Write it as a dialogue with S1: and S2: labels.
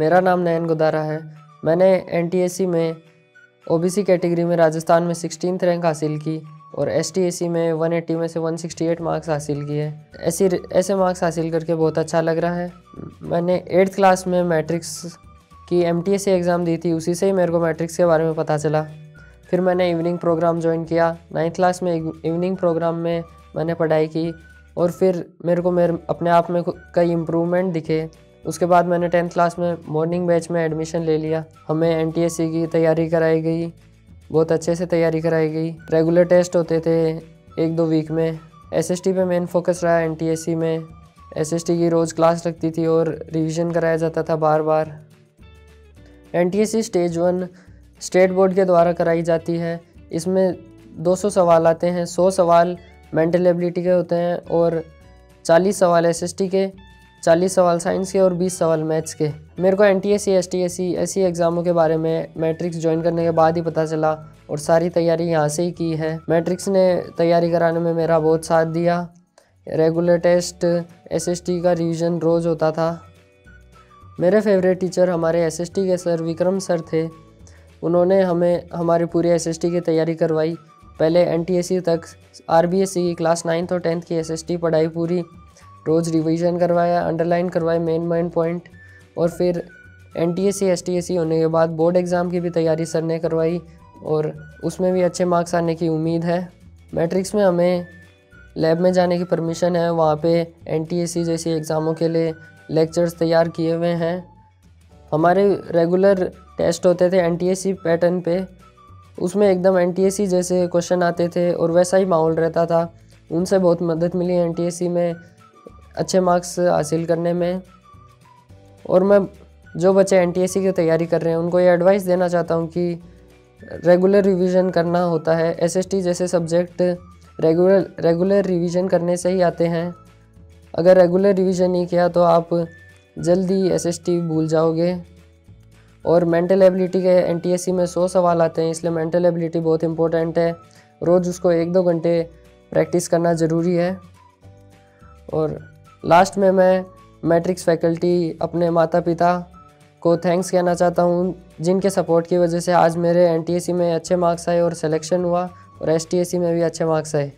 S1: मेरा नाम नयन गुदारा है। मैंने एन में ओबीसी कैटेगरी में राजस्थान में सिक्सटीन रैंक हासिल की और एस टी में 180 में से 168 मार्क्स हासिल किए। ऐसी ऐसे मार्क्स हासिल करके बहुत अच्छा लग रहा है। मैंने एट्थ क्लास में मैट्रिक्स की एम टी एग्ज़ाम दी थी, उसी से ही मेरे को मैट्रिक्स के बारे में पता चला। फिर मैंने इवनिंग प्रोग्राम ज्वाइन किया। नाइन्थ क्लास में इवनिंग प्रोग्राम में मैंने पढ़ाई की और फिर मेरे को मेरे, अपने आप में कई इम्प्रूवमेंट दिखे। उसके बाद मैंने टेंथ क्लास में मॉर्निंग बैच में एडमिशन ले लिया। हमें एन की तैयारी कराई गई। बहुत अच्छे से तैयारी कराई गई। रेगुलर टेस्ट होते थे एक दो वीक में। एस एस पे मेन फोकस रहा एन में। एस एस टी की रोज़ क्लास लगती थी और रिवीजन कराया जाता था बार बार। N stage one state board के द्वारा कराई जाती है। इसमें 200 सवाल आते हैं। 100 सवाल मेंटल एबिलिटी के होते हैं और 40 सवाल एसएसटी के। 40 सवाल साइंस के और 20 सवाल मैथ्स के। मेरे को N T S C S T S C ऐसी एग्ज़ामों के बारे में मैट्रिक्स ज्वाइन करने के बाद ही पता चला और सारी तैयारी यहाँ से ही की है। मैट्रिक्स ने तैयारी कराने में मेरा बहुत साथ दिया। रेगुलर टेस्ट एसएसटी का रिवीजन रोज़ होता था। मेरे फेवरेट टीचर हमारे एसएसटी के सर विक्रम सर थे। उन्होंने हमें, हमारी पूरी एसएसटी की तैयारी करवाई। पहले एन तक आर की क्लास नाइन्थ और टेंथ की एसएसटी पढ़ाई पूरी। रोज़ रिवीजन करवाया अंडरलाइन करवाए मेन मेन पॉइंट और फिर एन टी एस होने के बाद बोर्ड एग्ज़ाम की भी तैयारी सर ने करवाई, और उसमें भी अच्छे मार्क्स आने की उम्मीद है। मैट्रिक्स में हमें लैब में जाने की परमिशन है, वहाँ पे एन जैसी एग्ज़ामों के लिए लेक्चर्स तैयार किए हुए हैं। हमारे रेगुलर टेस्ट होते थे एन पैटर्न पे, उसमें एकदम एन जैसे क्वेश्चन आते थे, और वैसा ही माहौल रहता था। उनसे बहुत मदद मिली एन में अच्छे मार्क्स हासिल करने में। और मैं जो बच्चे एन की तैयारी कर रहे हैं, उनको ये एडवाइस देना चाहता हूँ कि रेगुलर रिवीजन करना होता है। एसएसटी जैसे सब्जेक्ट रेगुलर रेगुलर रिवीजन करने से ही आते हैं। अगर रेगुलर रिवीजन नहीं किया तो आप जल्दी एसएसटी भूल जाओगे। और मेंटल एबिलिटी के एन में सौ सवाल आते हैं, इसलिए मेंटल एबिलिटी बहुत इंपॉर्टेंट है। रोज़ उसको एक दो घंटे प्रैक्टिस करना ज़रूरी है। और लास्ट में मैं मैट्रिक्स फैकल्टी अपने माता पिता को थैंक्स कहना चाहता हूँ, जिनके सपोर्ट की वजह से आज मेरे एन में अच्छे मार्क्स आए और सिलेक्शन हुआ और एस में भी अच्छे मार्क्स आए।